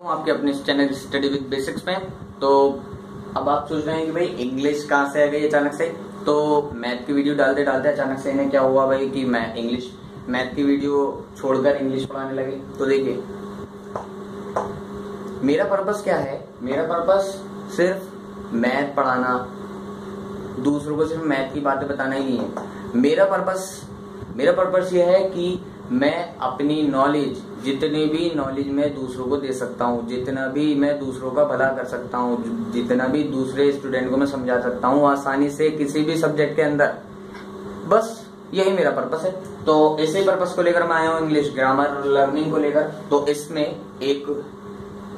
हूँ आपके अपने चैनल स्टडी विद बेसिक्स में। तो अब आप सोच रहे हैं कि भाई इंग्लिश कहाँ से आ गई अचानक से? तो मैथ की वीडियो डालते डालते अचानक से इन्हें क्या हुआ भाई कि मैं इंग्लिश मैथ की वीडियो छोड़कर इंग्लिश पढ़ाने लगे? तो देखिए, मेरा पर्पस क्या है? मेरा पर्पस सिर्फ़ मैथ पढ़ाना। दूसरों को सिर्फ़ मैथ की बातें बताना ही है। मेरा पर्पस मेरा पर्पस ये है कि मैं अपनी नॉलेज जितनी भी नॉलेज मैं दूसरों को दे सकता हूँ, जितना भी मैं दूसरों का भला कर सकता हूँ जितना भी दूसरे स्टूडेंट को मैं समझा सकता हूँ आसानी से किसी भी सब्जेक्ट के अंदर। बस यही मेरा पर्पस है। तो इसी पर्पस को लेकर मैं आया हूँ इंग्लिश ग्रामर लर्निंग को लेकर। तो इसमें एक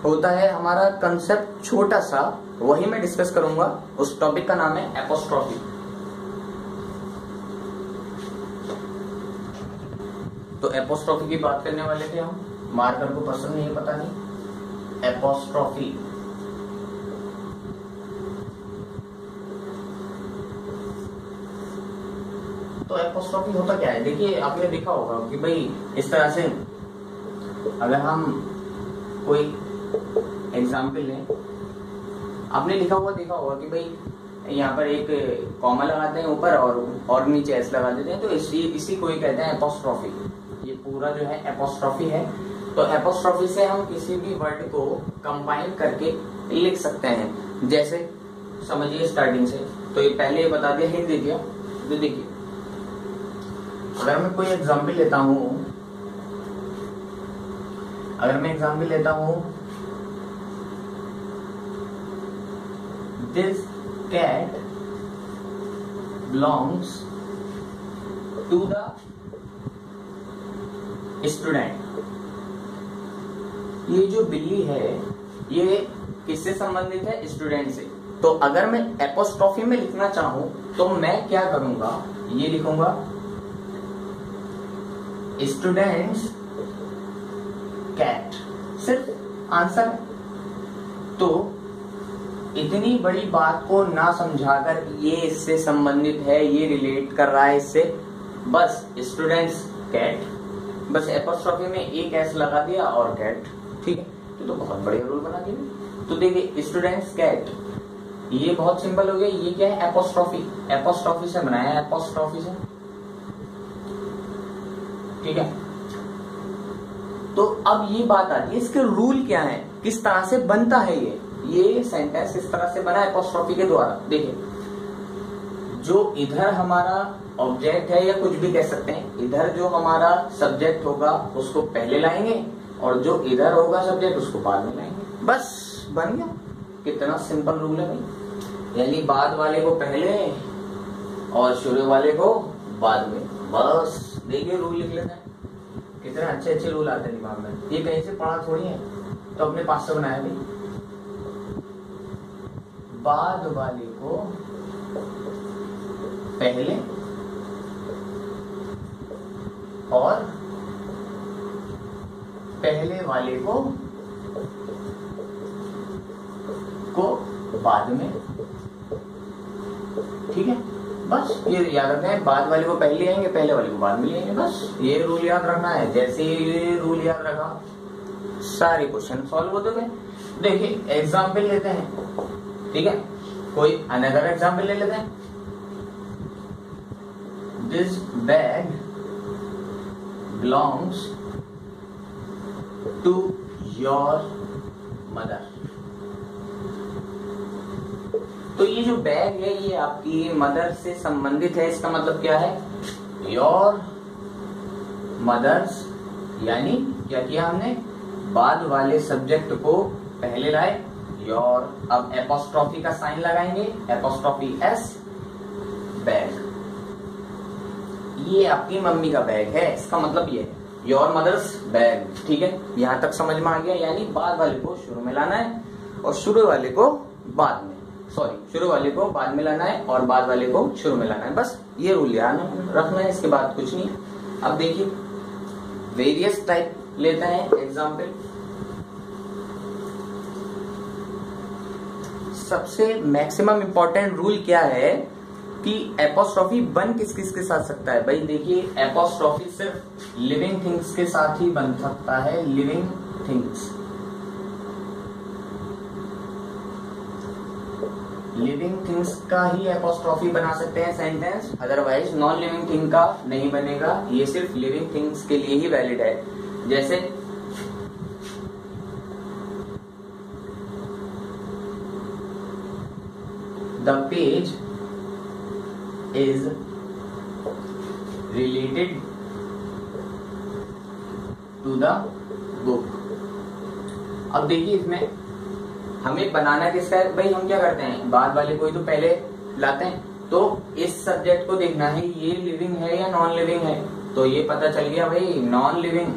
होता है हमारा कंसेप्ट छोटा सा, वही मैं डिस्कस करूँगा। उस टॉपिक का नाम है एपोस्ट्रॉफी तो एपोस्ट्रॉफी की बात करने वाले थे हम? मार्कर को पसंद नहीं पता नहीं। एपोस्ट्रॉफी तो एपोस्ट्रॉफी होता क्या है? देखिए, आपने देखा होगा कि भाई, इस तरह से अगर हम कोई एग्ज़ाम्पल लें, आपने लिखा हुआ देखा होगा कि भाई, यहाँ पर एक कॉमा लगाते हैं ऊपर और और नीचे एस लगा देते हैं तो इसी इसी को ही कहते हैं एपोस्ट्रॉफी ये पूरा जो है एपोस्ट्रॉफी है। तो एपोस्ट्रॉफी से हम किसी भी वर्ड को कंबाइन करके लिख सकते हैं। जैसे, समझिए स्टार्टिंग से। तो ये पहले बता दिया लिख दीजिए तो देखिए। अगर मैं कोई एग्ज़ाम्पल लेता हूँ, अगर मैं एग्ज़ाम्पल लेता हूँ this cat belongs to the student ये जो बिल्ली है, ये किससे संबंधित है? स्टूडेंट से। तो अगर मैं एपोस्ट्रॉफी में लिखना चाहूँ तो मैं क्या करूँगा? ये लिखूँगा स्टूडेंट्स कैट सिर्फ़ आंसर तो इतनी बड़ी बात को ना समझाकर ये इससे संबंधित है, ये रिलेट कर रहा है इससे, बस स्टूडेंट्स कैट बस एपोस्ट्रॉफी में एक एस लगा दिया और कैट ठीक है? तो, तो बहुत बढ़िया रूल बना दिया। तो देखिए स्टूडेंट्स कैट ये बहुत सिंपल हो गया। ये क्या है? एपोस्ट्रॉफी एपोस्ट्रॉफी से बनाया एपोस्ट्रॉफी से। ठीक है? तो अब ये बात आती है इसके रूल क्या है? किस तरह से बनता है ये? ये सेंटेंस इस तरह से बना एपोस्ट्रॉफी के द्वारा। देखिए जो इधर हमारा ऑब्जेक्ट है या कुछ भी कह सकते हैं, इधर जो हमारा सब्जेक्ट होगा, उसको पहले लाएँगे और जो इधर होगा सब्जेक्ट उसको बाद में लाएँगे। बस, बन गया। कितना सिंपल रूल है भाई। यानी बाद वाले को पहले और शुरू वाले को बाद में। बस, देखिए रूल लिख लेते हैं। कितने अच्छे अच्छे रूल आते हैं दिमाग में। ये कहीं से पढ़ा थोड़ी है। तो अपने पास से बनाया भाई बाद वाले को पहले और पहले वाले को को बाद में। ठीक है? बस, ये याद रखना है, बाद वाले को पहले आएँगे, पहले वाले को बाद में लेंगे बस, ये रूल याद रखना है। जैसे ये रूल याद रखा, सारे क्वेश्चन सॉल्व होते गए देखिए एग्ज़ाम्पल लेते हैं। ठीक है? कोई अनदर एग्ज़ाम्पल ले लेते हैं। This bag belongs to your mother. तो ये जो बैग है, ये आपकी मदर से संबंधित है, इसका मतलब क्या है? योर मदर्स यानी क्या किया हमने? बाद वाले सब्जेक्ट को पहले लाए योर अब एपोस्ट्रॉफी का साइन लगाएँगे एपोस्ट्रॉफी एस बैग ये आपकी मम्मी का बैग है, इसका मतलब ये योर मदर्स बैग ठीक है? यहाँ तक समझ में आ गया, यानी बाद वाले को शुरू में लाना है और शुरू वाले को बाद में सॉरी शुरू वाले को बाद में लाना है और बाद वाले को शुरू में लाना है। बस ये रूल याद रखना है, इसके बाद कुछ नहीं अब देखिए वेरियस टाइप लेते हैं एग्ज़ाम्पल सबसे मैक्सिमम इंपॉर्टेंट रूल क्या है? कि एपोस्ट्रॉफी बन किस किस के साथ सकता है? भाई देखिए एपोस्ट्रॉफी सिर्फ़ लिविंग थिंग्स के साथ ही बन सकता है लिविंग थिंग्स लिविंग थिंग्स का ही एपोस्ट्रॉफी बना सकते हैं sentence otherwise non living thing का नहीं बनेगा। ये सिर्फ़ लिविंग थिंग्स के लिए ही वैलिड है। जैसे the page is related to the book अब देखिए इसमें हमें बनाना किसका है? भाई हम क्या करते हैं? बाद वाले कोई तो पहले लाते हैं। तो इस सब्जेक्ट को देखना है, ये लिविंग है या नॉन लिविंग है? तो ये पता चल गया भाई नॉन लिविंग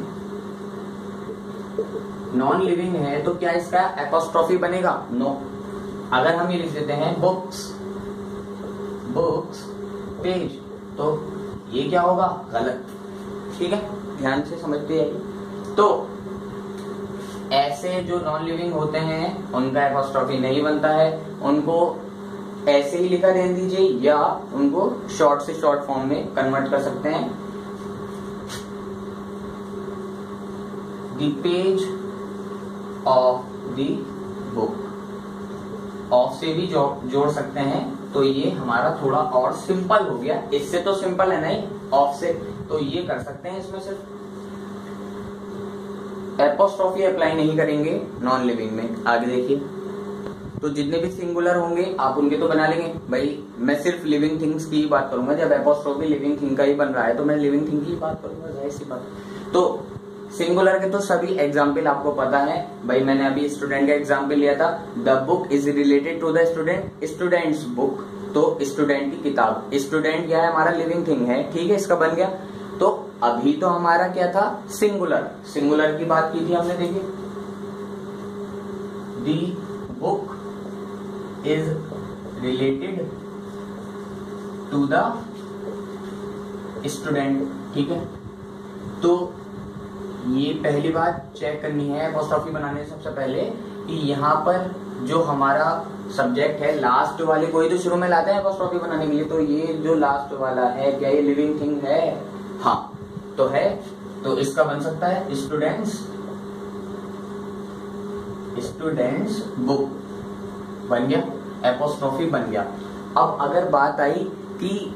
नॉन लिविंग है तो क्या इसका एपोस्ट्रॉफी बनेगा? No no. अगर हम ये लिख देते हैं बुक्स बुक्स पेज तो ये क्या होगा? गलत। ठीक है? ध्यान से समझते हैं। तो ऐसे जो नॉन लिविंग होते हैं, उनका एपोस्ट्रॉफी नहीं बनता है। उनको ऐसे ही लिखा रहने दीजिए या उनको शॉर्ट से शॉर्ट फॉर्म में कन्वर्ट कर सकते हैं। The page of the book of से भी जोड़ सकते हैं। तो ये हमारा थोड़ा और सिंपल हो गया। इससे तो सिंपल है नहीं ऑफ़ से। तो ये कर सकते हैं इसमें सिर्फ़। एपोस्ट्रॉफी अप्लाई नहीं करेंगे नॉन लिविंग में। आगे देखिए। तो जितने भी सिंगुलर होंगे, आप उनके तो बना लेंगे। भाई, मैं सिर्फ़ लिविंग थिंग्स की ही बात करूँगा। जब एपोस्ट्रॉफी लिविंग थिंग का ही बन रहा है तो मैं लिविंग थिंग की बात करूँगा ऐसी बात। तो सिंगुलर के तो सभी एग्ज़ाम्पल आपको पता है। भाई, मैंने अभी स्टूडेंट का एग्ज़ाम्पल लिया था। The book is related to the student student's book तो स्टूडेंट की किताब। स्टूडेंट क्या है? हमारा लिविंग थिंग है। ठीक है, इसका बन गया। तो अभी तो हमारा क्या था? सिंगुलर सिंगुलर की बात की थी हमने देखी the book is related to the student ठीक है? तो ये पहली बात चेक करनी है अपोस्ट्रॉफी बनाने से सबसे पहले कि यहाँ पर जो हमारा सब्जेक्ट है लास्ट वाले कोई तो शुरू में लाते हैं अपोस्ट्रॉफी बनाने के लिए। तो ये जो लास्ट वाला है, क्या ये लिविंग थिंग है? हाँ तो है। तो इसका बन सकता है स्टूडेंट्स स्टूडेंट्स बुक बन गया। एपोस्ट्रॉफी बन गया। अब अगर बात आई कि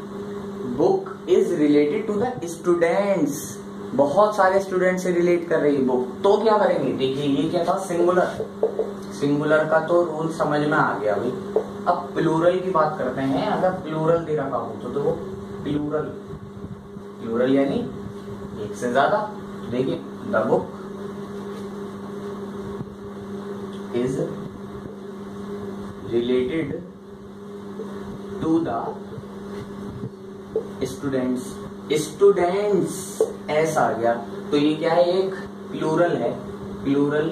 book is related to the students बहुत सारे स्टूडेंट से रिलेट कर रही है बुक तो क्या करेंगे? देखिए ये क्या था? सिंगुलर सिंगुलर का तो रूल समझ में आ गया भाई. अब प्लूरल की बात करते हैं. अगर प्लूरल दे रखा हो तो, तो वो प्लूरल प्लूरल यानी एक से ज़्यादा. देखिए the book is related to the students students S आ गया। तो ये क्या है? एक प्लूरल है। प्लूरल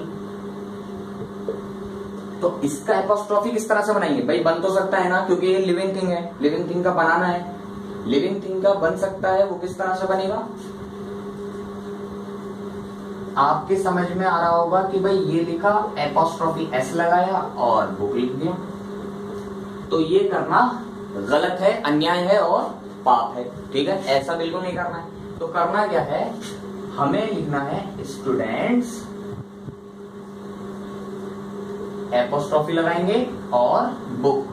तो इसका एपोस्ट्रॉफी किस तरह से बनाएँगे? भाई, बन तो सकता है ना, क्योंकि ये लिविंग थिंग है। लिविंग थिंग का बनाना है। लिविंग थिंग का बन सकता है, वो किस तरह से बनेगा? आपके समझ में आ रहा होगा कि भाई, ये लिखा एपोस्ट्रॉफी एस लगाया और बुक लिख दिया तो ये करना गलत है, अन्याय है और पाप है। ठीक है? ऐसा बिल्कुल नहीं करना है। तो करना क्या है? हमें लिखना है स्टूडेंट्स एपोस्ट्रॉफी लगाएँगे और बुक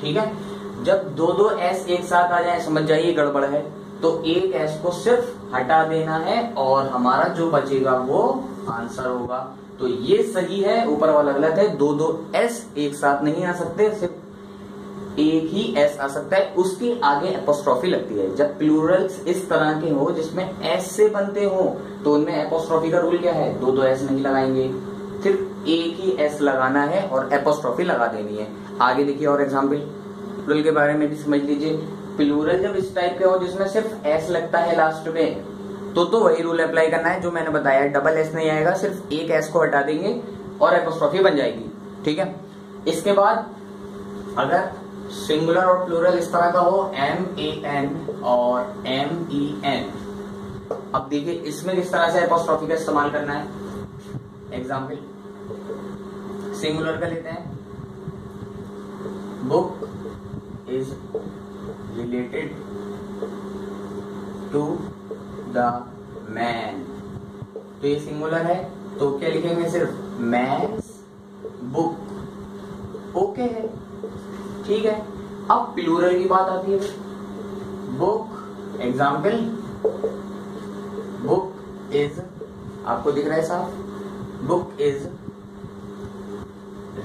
ठीक है? जब दो दो एस एक साथ आ जाए, समझ जाइए गड़बड़ है। तो एक एस को सिर्फ़ हटा देना है और हमारा जो बचेगा वो आंसर होगा। तो ये सही है, ऊपर वाला गलत है। दो दो एस एक साथ नहीं आ सकते, सिर्फ़ एक ही एस आ सकता है, उसके आगे एपोस्ट्रॉफी लगती है। जब प्लूरल्स इस तरह के हो, जिसमें एस से बनते हो तो उनमें एपोस्ट्रॉफी का रूल क्या है? दो दो एस नहीं लगाएँगे। सिर्फ़ एक ही एस लगाना है और एपोस्ट्रॉफी लगा देनी है। आगे देखिए और एग्ज़ाम्पल प्लूरल के बारे में भी समझ लीजिए। प्लूरल जब इस टाइप के हो, जिसमें सिर्फ़ एस लगता है लास्ट में तो तो वही रूल अप्लाई करना है, जो मैंने बताया। डबल एस नहीं आएगा, सिर्फ़ एक एस को हटा देंगे और एपोस्ट्रॉफी बन जाएगी। ठीक है? इसके बाद अगर सिंगुलर और प्लूरल इस तरह का हो एम ए एन और एम ई एन अब देखिए, इसमें किस तरह से एपोस्ट्रॉफी का इस्तेमाल करना है? एग्ज़ाम्पल सिंगुलर का लेते हैं। Book is related to the man तो ये सिंगुलर है तो क्या लिखेंगे सिर्फ़? मैन बुक ओके है ठीक है अब प्लूरल की बात आती है बुक एग्ज़ाम्पल बुक इज़ आपको दिख रहा है साहब book is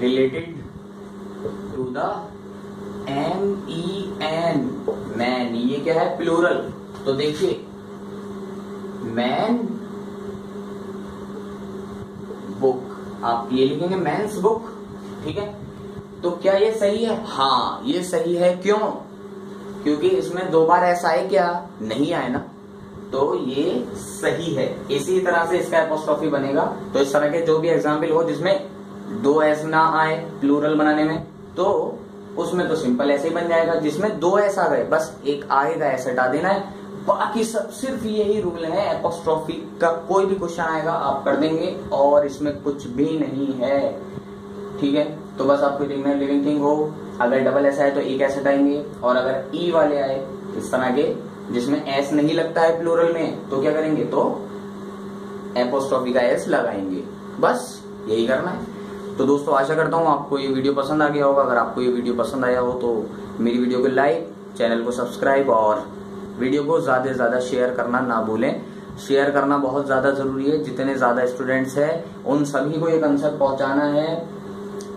related to the M E N man ये क्या है? प्लूरल तो देखिए मैन बुक आप ये लिखेंगे मैंस बुक ठीक है? तो क्या ये सही है? हाँ ये सही है। क्यों? क्योंकि इसमें दो बार ऐसा है क्या? नहीं आए ना। तो ये सही है। इसी तरह से इसका एपोस्ट्रॉफी बनेगा। तो इस तरह के जो भी एग्ज़ाम्पल हो, जिसमें दो एस ना आए प्लूरल बनाने में तो उसमें तो सिंपल ऐसे ही बन जाएगा, जिसमें दो एस आ गए। बस एक आएगा, ऐसे हटा देना है। बाकी सब सिर्फ़ यही रूल है। एपोस्ट्रॉफी का कोई भी क्वेश्चन आएगा, आप कर देंगे, और इसमें कुछ भी नहीं है। ठीक है? तो बस आपको देखना लिविंग थिंग हो। अगर डबल एस आए तो एक एस हटाएँगे और अगर ई e वाले आए इस तरह के, जिसमें एस नहीं लगता है प्लूरल में तो क्या करेंगे? तो एपोस्ट्रॉफी का एस लगाएँगे। बस, यही करना है। तो दोस्तों, आशा करता हूँ आपको ये वीडियो पसंद आ गया होगा। अगर आपको ये वीडियो पसंद आया हो तो मेरी वीडियो को लाइक चैनल को सब्सक्राइब और वीडियो को ज़्यादा से ज़्यादा शेयर करना ना भूलें। शेयर करना बहुत ज़्यादा ज़रूरी है। जितने ज़्यादा स्टूडेंट्स हैं, उन सभी को ये कंसेप्ट पहुंचाना है।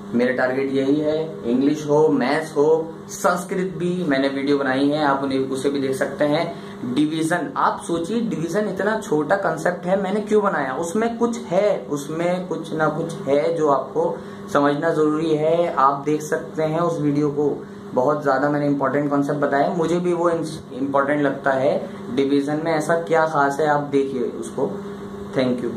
मेरा टारगेट यही है इंग्लिश हो मैथ्स हो, संस्कृत भी मैंने वीडियो बनाई है, आप उन्हें, उसे भी देख सकते हैं। डिवीज़न आप सोचिए डिवीज़न इतना छोटा कंसेप्ट है, मैंने क्यों बनाया? उसमें कुछ है, उसमें कुछ ना कुछ है जो आपको समझना ज़रूरी है। आप देख सकते हैं उस वीडियो को। बहुत ज़्यादा मैंने इंपॉर्टेंट कॉन्सेप्ट बताया मुझे भी वो इम्पोर्टेंट लगता है। डिवीज़न में ऐसा क्या खास है, आप देखिए उसको। Thank you